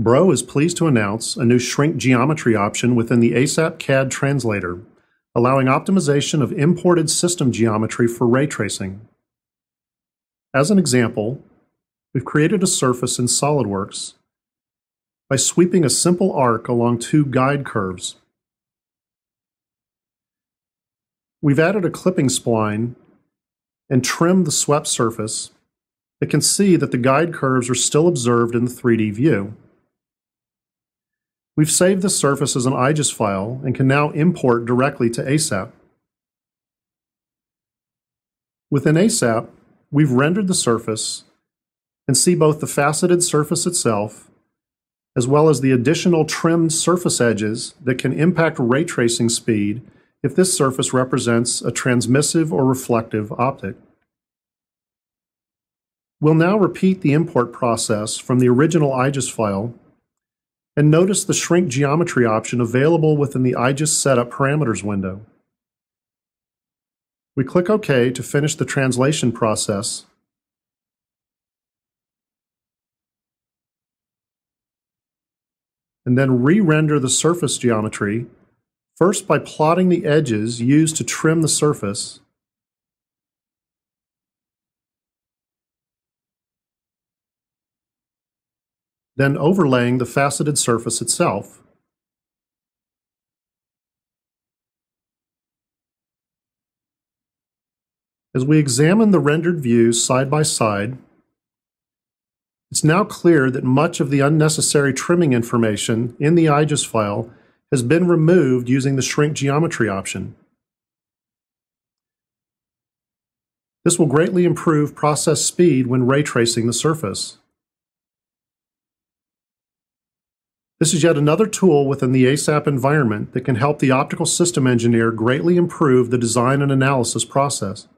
Bro is pleased to announce a new shrink geometry option within the ASAP CAD translator, allowing optimization of imported system geometry for ray tracing. As an example, we've created a surface in SOLIDWORKS by sweeping a simple arc along two guide curves. We've added a clipping spline and trimmed the swept surface, but can see that the guide curves are still observed in the 3D view. We've saved the surface as an IGES file and can now import directly to ASAP. Within ASAP, we've rendered the surface and see both the faceted surface itself as well as the additional trimmed surface edges that can impact ray tracing speed if this surface represents a transmissive or reflective optic. We'll now repeat the import process from the original IGES file and notice the shrink geometry option available within the IGES Setup Parameters window. We click OK to finish the translation process and then re-render the surface geometry, first by plotting the edges used to trim the surface, then overlaying the faceted surface itself. As we examine the rendered views side by side, it's now clear that much of the unnecessary trimming information in the IGES file has been removed using the shrink geometry option. This will greatly improve process speed when ray tracing the surface. This is yet another tool within the ASAP environment that can help the optical system engineer greatly improve the design and analysis process.